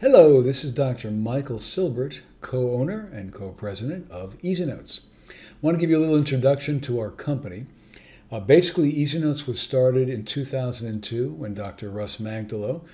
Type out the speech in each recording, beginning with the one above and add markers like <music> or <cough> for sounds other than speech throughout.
Hello, this is Dr. Michael Silbert, co owner and co president of EZNotes. I want to give you a little introduction to our company. Uh, basically, EZNotes was started in 2002 when Dr. Russ Magdalo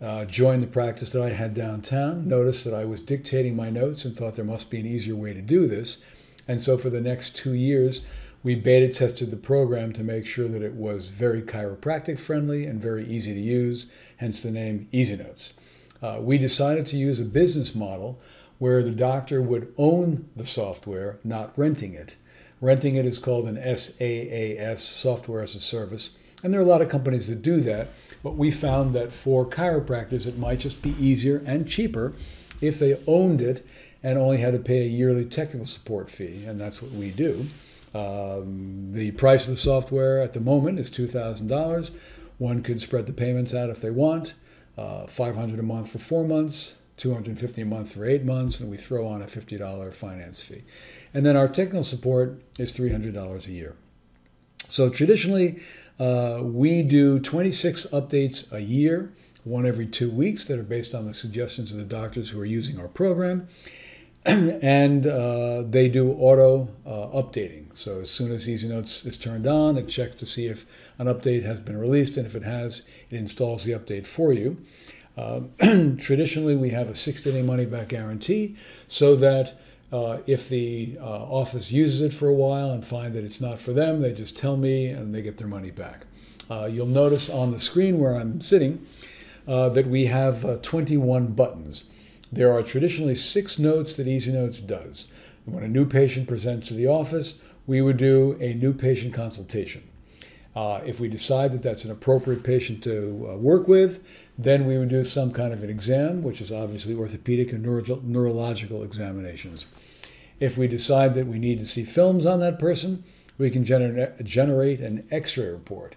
uh, joined the practice that I had downtown, noticed that I was dictating my notes and thought there must be an easier way to do this. And so for the next two years, we beta tested the program to make sure that it was very chiropractic friendly and very easy to use, hence the name EZNotes. Uh, we decided to use a business model where the doctor would own the software, not renting it. Renting it is called an SaaS, software as a service. And there are a lot of companies that do that, but we found that for chiropractors, it might just be easier and cheaper if they owned it and only had to pay a yearly technical support fee, and that's what we do. Um, the price of the software at the moment is $2,000. One could spread the payments out if they want, uh, 500 a month for four months, 250 a month for eight months, and we throw on a $50 finance fee. And then our technical support is $300 a year. So traditionally, uh, we do 26 updates a year, one every two weeks, that are based on the suggestions of the doctors who are using our program. <clears throat> and uh, they do auto uh, updating. So as soon as EZNotes is turned on, it checks to see if an update has been released, and if it has, it installs the update for you. Uh, <clears throat> traditionally, we have a 60-day money-back guarantee, so that uh, if the uh, office uses it for a while and find that it's not for them, they just tell me, and they get their money back. Uh, you'll notice on the screen where I'm sitting that we have 21 buttons. There are traditionally six notes that EZNotes does. When a new patient presents to the office, we would do a new patient consultation. Uh, if we decide that that's an appropriate patient to uh, work with, then we would do some kind of an exam, which is obviously orthopedic and neuro neurological examinations. If we decide that we need to see films on that person, we can gener generate an x-ray report.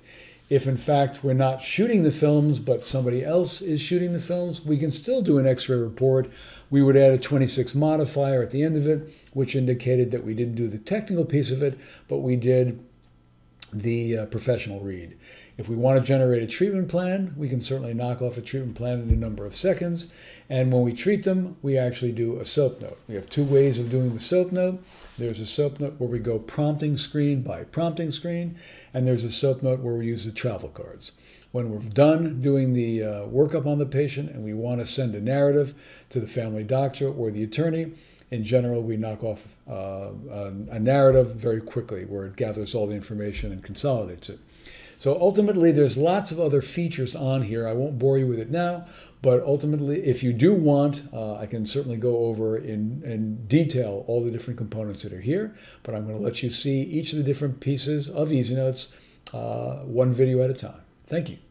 If in fact we're not shooting the films, but somebody else is shooting the films, we can still do an x ray report. We would add a 26 modifier at the end of it, which indicated that we didn't do the technical piece of it, but we did the uh, professional read. If we want to generate a treatment plan, we can certainly knock off a treatment plan in a number of seconds. And when we treat them, we actually do a SOAP note. We have two ways of doing the SOAP note. There's a SOAP note where we go prompting screen by prompting screen, and there's a SOAP note where we use the travel cards. When we're done doing the uh, workup on the patient and we want to send a narrative to the family doctor or the attorney, in general, we knock off uh, a, narrative very quickly where it gathers all the information and consolidates it. So ultimately, there's lots of other features on here. I won't bore you with it now, but ultimately, if you do want, uh, I can certainly go over in, in detail all the different components that are here, but I'm going to let you see each of the different pieces of EZNotes uh, one video at a time. Thank you.